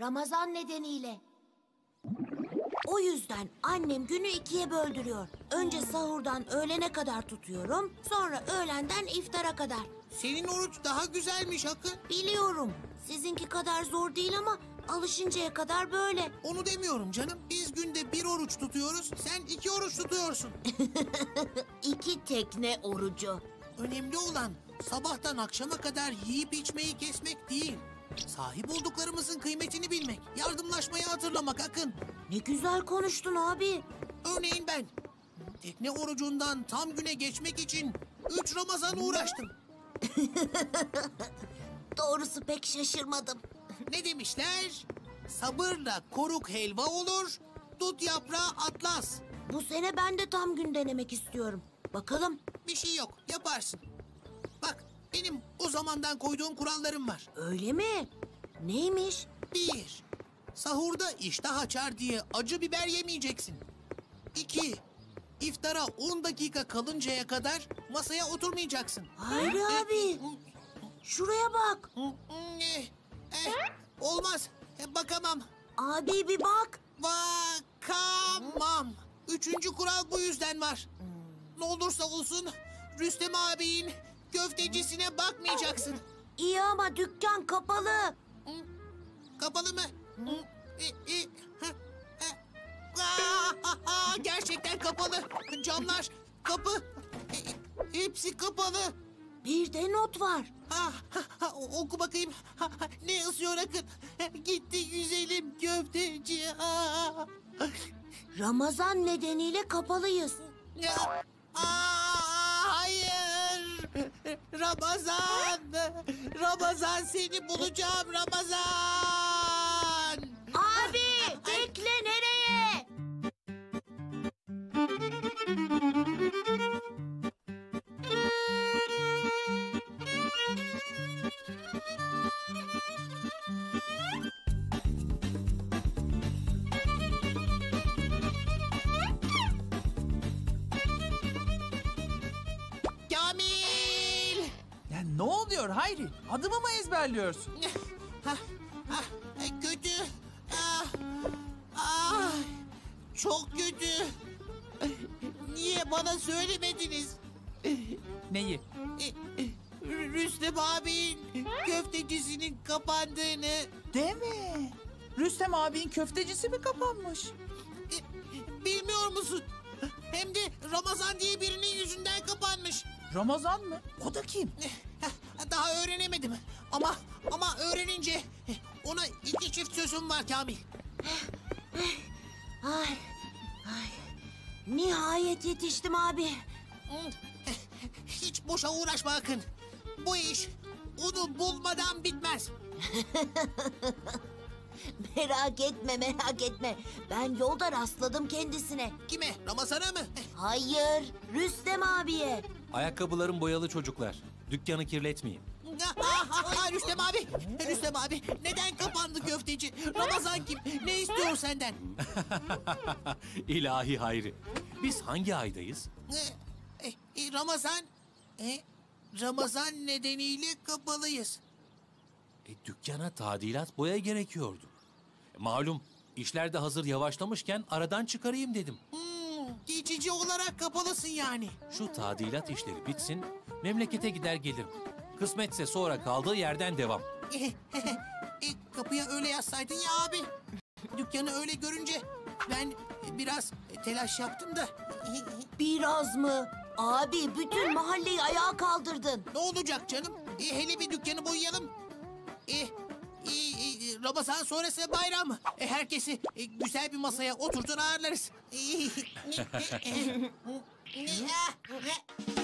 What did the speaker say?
Ramazan nedeniyle. O yüzden annem günü ikiye böldürüyor. Önce sahurdan öğlene kadar tutuyorum, sonra öğlenden iftara kadar. Senin oruç daha güzelmiş Akın. Biliyorum, sizinki kadar zor değil ama alışıncaya kadar böyle. Onu demiyorum canım. Biz günde bir oruç tutuyoruz. Sen iki oruç tutuyorsun. İki tekne orucu. Önemli olan sabahtan akşama kadar yiyip içmeyi kesmek değil. Sahip olduklarımızın kıymetini bilmek, yardımlaşmayı hatırlamak Akın. Ne güzel konuştun abi. Örneğin ben tekne orucundan tam güne geçmek için üç Ramazan uğraştım. Doğrusu pek şaşırmadım. Ne demişler? Sabırla koruk helva olur, dut yaprağı atlas. Bu sene ben de tam gün denemek istiyorum. Bakalım Bir şey yok, yaparsın. Bak, benim o zamandan koyduğum kurallarım var. öyle mi? Neymiş? Bir, sahurda iştah açar diye acı biber yemeyeceksin. İki, iftara 10 dakika kalıncaya kadar masaya oturmayacaksın. Hayri abi. Şuraya bak. Eh, eh, olmaz, Eh, bakamam. Abi bir bak. Bakamam. Üçüncü kural bu yüzden var. Ne olursa olsun Rüstem abinin köftecisine bakmayacaksın. İyi ama dükkan kapalı. Kapalı mı? E, e, ha, ha. Aa, aa, Gerçekten kapalı. Camlar, kapı e, hepsi kapalı. Bir de not var. Ha, ha, ha, oku bakayım. Ha, ha, ne ısıyor akın? Gitti güzelim köfteci. Aa. Ramazan nedeniyle kapalıyız. Ya, aa. Ramazan. Ramazan seni bulacağım Ramazan. Abi bekle nereye? Oluyor Hayri? Adımı mı ezberliyorsun? Ha, ha, kötü. Ah, ah, çok kötü. Niye bana söylemediniz? Neyi? E, Rüstem abinin köftecisinin kapandığını. Deme. Rüstem abinin köftecisi mi kapanmış? E, Bilmiyor musun? Hem de Ramazan diye birinin yüzünden kapanmış. Ramazan mı? O da kim? Daha öğrenemedim. Ama ama öğrenince ona iki çift sözüm var Kamil. Ay, ay. Nihayet yetiştim abi. Hiç boşa uğraşma Akın. Bu iş onu bulmadan bitmez. Merak etme merak etme. Ben yolda rastladım kendisine. Kime? Ramazan'a mı? Hayır, Rüstem abiye. Ayakkabılarım boyalı çocuklar. Dükkanı kirletmeyin. ah, ah, Rüstem abi, Rüstem abi neden kapandı köfteci? Ramazan kim? Ne istiyor senden? İlahi Hayri. Biz hangi aydayız? Eh, eh, Ramazan, eh, Ramazan nedeniyle kapalıyız. E, dükkana tadilat boya gerekiyordu. E, malum işler de hazır yavaşlamışken aradan çıkarayım dedim. Hmm, geçici olarak kapalısın yani. Şu tadilat işleri bitsin, memlekete gider gelirim. Kısmetse sonra kaldığı yerden devam. Eh, kapıya öyle yazsaydın ya abi. Dükkanı öyle görünce ben biraz telaş yaptım da. Biraz mı? Abi bütün mahalleyi ayağa kaldırdın. Ne olacak canım? E, hele bir dükkanı boyayalım. E, e, e, Ramazan sonrası bayram. E, herkesi e, güzel bir masaya oturtur ağırlarız. E, e, e, e, e,